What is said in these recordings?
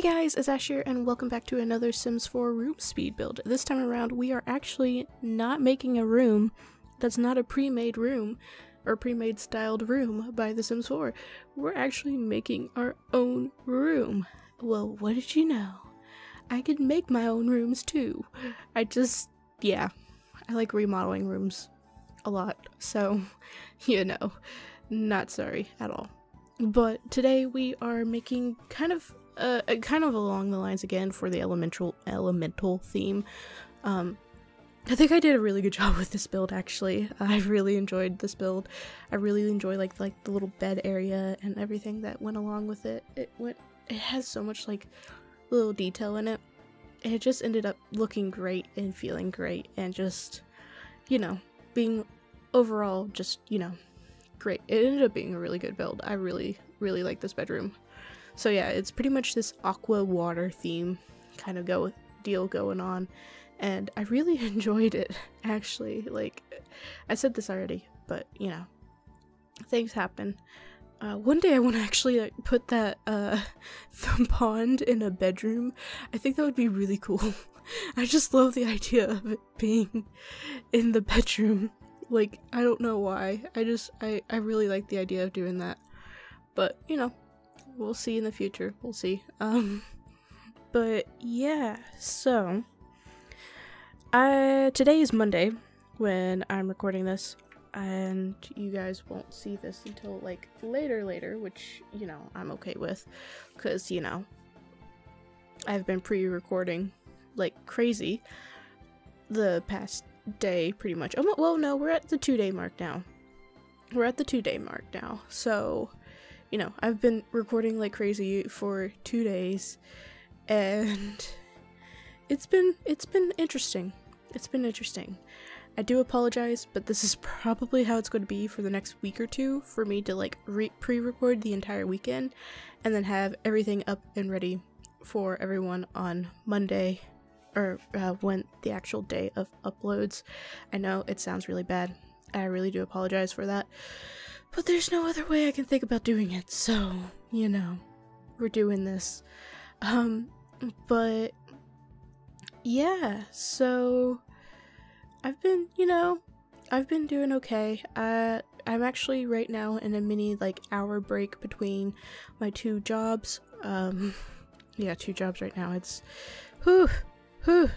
Hey guys, it's Ash here, and welcome back to another Sims 4 room speed build. This time around, we are actually not making a room that's not a pre-made room, or pre-made styled room by The Sims 4. We're actually making our own room. Well, what did you know? I can make my own rooms too. I just, yeah, I like remodeling rooms a lot, so, you know, not sorry at all. But today we are making kind of uh, kind of along the lines again for the elemental elemental theme. Um, I think I did a really good job with this build actually. I really enjoyed this build. I really enjoy like like the little bed area and everything that went along with it. It went it has so much like little detail in it. And it just ended up looking great and feeling great and just you know, being overall just, you know, great. It ended up being a really good build. I really really like this bedroom. So yeah, it's pretty much this aqua water theme kind of go deal going on and I really enjoyed it actually. Like I said this already, but you know, things happen. Uh, one day I want to actually like, put that uh, pond in a bedroom. I think that would be really cool. I just love the idea of it being in the bedroom. Like I don't know why. I just I I really like the idea of doing that. But you know, we'll see in the future. We'll see. Um, but yeah, so uh, today is Monday when I'm recording this, and you guys won't see this until like later, later, which you know I'm okay with, because you know I've been pre-recording like crazy the past day, pretty much. Oh, well, no, we're at the two-day mark now. We're at the two-day mark now, so you know, I've been recording like crazy for two days, and it's been it's been interesting. It's been interesting. I do apologize, but this is probably how it's going to be for the next week or two for me to like re- pre-record the entire weekend and then have everything up and ready for everyone on Monday or uh, when the actual day of uploads. I know it sounds really bad. I really do apologize for that. But there's no other way I can think about doing it, so, you know, we're doing this. Um, but yeah, so I've been, you know, I've been doing okay. Uh, I'm actually right now in a mini like hour break between my two jobs. Um, yeah, two jobs right now. It's, whew, whew,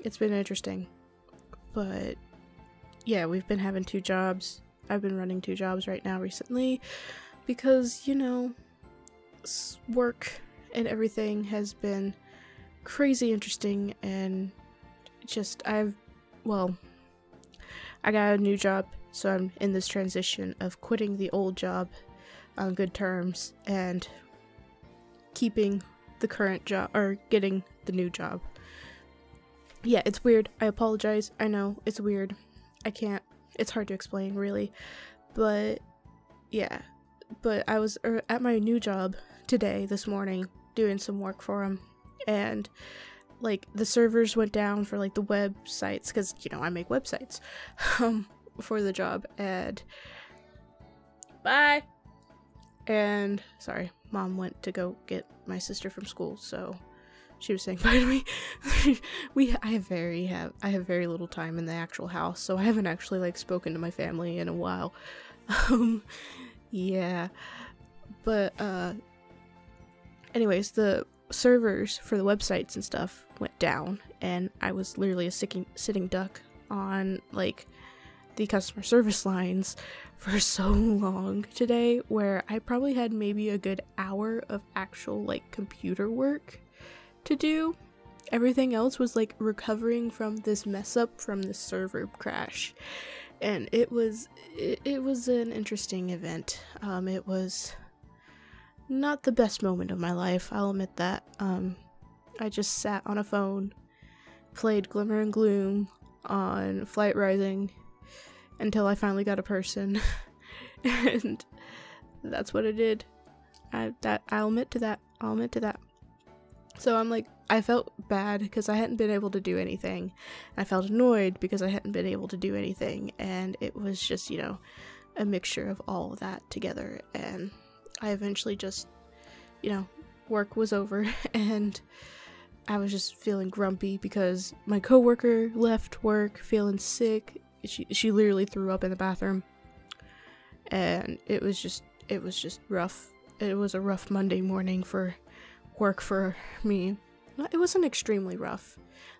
it's been interesting. But yeah, we've been having two jobs. I've been running two jobs right now recently because, you know, work and everything has been crazy interesting and just I've well I got a new job so I'm in this transition of quitting the old job on good terms and keeping the current job or getting the new job. Yeah, it's weird. I apologize. I know it's weird. I can't it's hard to explain really. But yeah. But i was er, at my new job today this morning doing some work for them and like the servers went down for like the websites because you know i make websites um for the job. And bye. And sorry mom went to go get my sister from school so she was saying bye to me. we I have very have I have very little time in the actual house, so I haven't actually like spoken to my family in a while. Um yeah. But uh anyways, the servers for the websites and stuff went down and I was literally a sitting sitting duck on like the customer service lines for so long today where I probably had maybe a good hour of actual like computer work to do. Everything else was like recovering from this mess up from the server crash. And it was it, it was an interesting event. Um it was not the best moment of my life, I'll admit that. Um I just sat on a phone, played Glimmer and Gloom on Flight Rising until I finally got a person. and that's what I did. I that I'll admit to that. I'll admit to that. So I'm like, I felt bad because I hadn't been able to do anything. I felt annoyed because I hadn't been able to do anything. And it was just, you know, a mixture of all of that together. And I eventually just, you know, work was over and I was just feeling grumpy because my coworker left work feeling sick. She she literally threw up in the bathroom. And it was just it was just rough. It was a rough Monday morning for work for me. It wasn't extremely rough.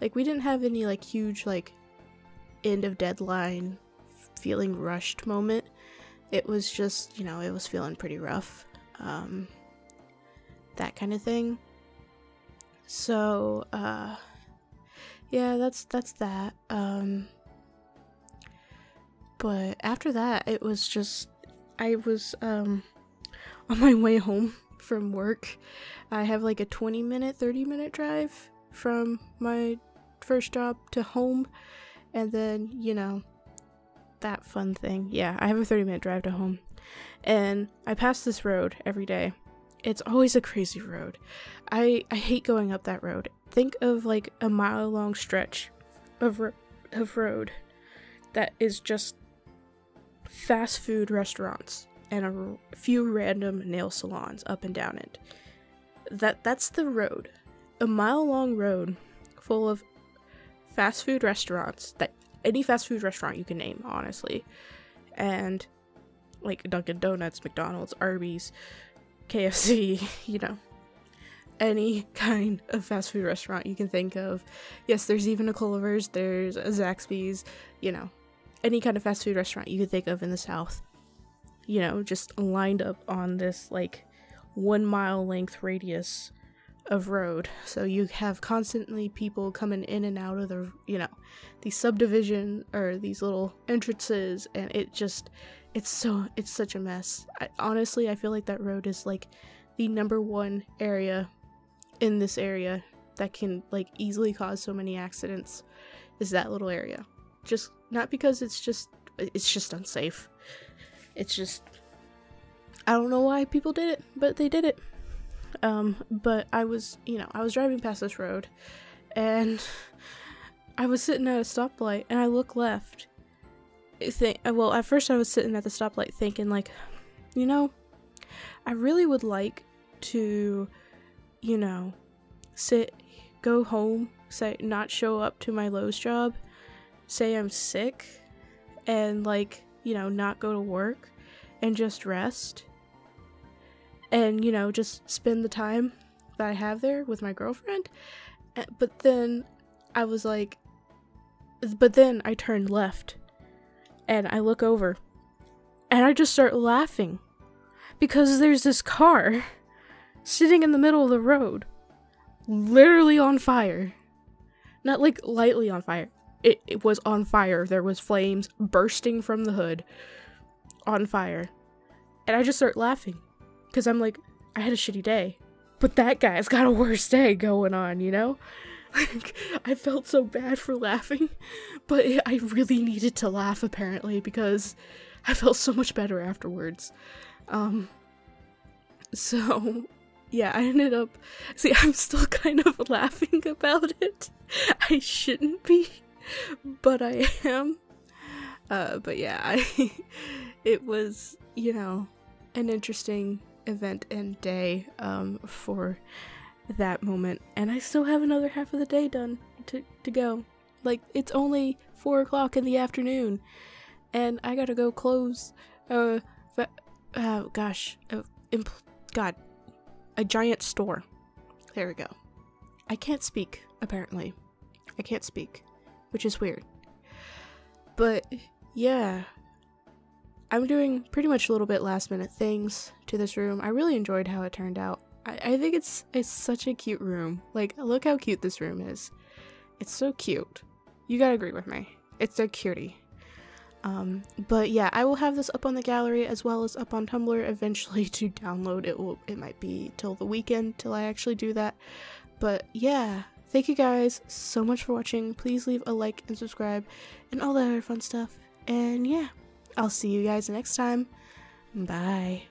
Like we didn't have any like huge like end of deadline feeling rushed moment. It was just, you know, it was feeling pretty rough. Um that kind of thing. So, uh yeah, that's that's that. Um but after that, it was just I was um on my way home from work. I have like a 20 minute, 30 minute drive from my first job to home and then, you know, that fun thing. Yeah, I have a 30 minute drive to home. And I pass this road every day it's always a crazy road. I I hate going up that road. Think of like a mile long stretch of ro- of road that is just fast food restaurants and a few random nail salons up and down it. That that's the road. A mile long road full of fast food restaurants that any fast food restaurant you can name, honestly. And like Dunkin' Donuts, McDonald's, Arby's, KFC, you know, any kind of fast food restaurant you can think of. Yes, there's even a Culver's, there's a Zaxby's, you know, any kind of fast food restaurant you can think of in the South. You know, just lined up on this like one mile length radius of road. So you have constantly people coming in and out of the, you know, these subdivision or these little entrances, and it just it's so it's such a mess. I, honestly, I feel like that road is like the number one area in this area that can like easily cause so many accidents is that little area. Just not because it's just it's just unsafe. It's just I don't know why people did it, but they did it. Um but I was, you know, I was driving past this road and I was sitting at a stoplight and I look left think well at first i was sitting at the stoplight thinking like you know i really would like to you know sit go home say not show up to my Lowe's job say i'm sick and like you know not go to work and just rest and you know just spend the time that i have there with my girlfriend eh, but then i was like but then i turned left and I look over and I just start laughing because there's this car sitting in the middle of the road, literally on fire. Not like lightly on fire. It, it was on fire. There was flames bursting from the hood on fire. And I just start laughing because I'm like, I had a shitty day. But that guy's got a worse day going on, you know? Like, I felt so bad for laughing, but I really needed to laugh apparently because I felt so much better afterwards. Um, so, yeah, I ended up. See, I'm still kind of laughing about it. I shouldn't be, but I am. Uh, but yeah, I. it was, you know, an interesting event and day um, for that moment, and I still have another half of the day done to, to go. Like, it's only 4 o'clock in the afternoon, and I gotta go close, uh, uh gosh, uh, God, a giant store. There we go. I can't speak, apparently. I can't speak, which is weird. But, yeah. I'm doing pretty much a little bit last minute things to this room. I really enjoyed how it turned out. I, I think it's it's such a cute room. Like, look how cute this room is. It's so cute. You gotta agree with me. It's a cutie. Um, but yeah, I will have this up on the gallery as well as up on Tumblr eventually to download. It will it might be till the weekend till I actually do that. But yeah, thank you guys so much for watching. Please leave a like and subscribe and all that other fun stuff. And yeah, I'll see you guys next time. Bye.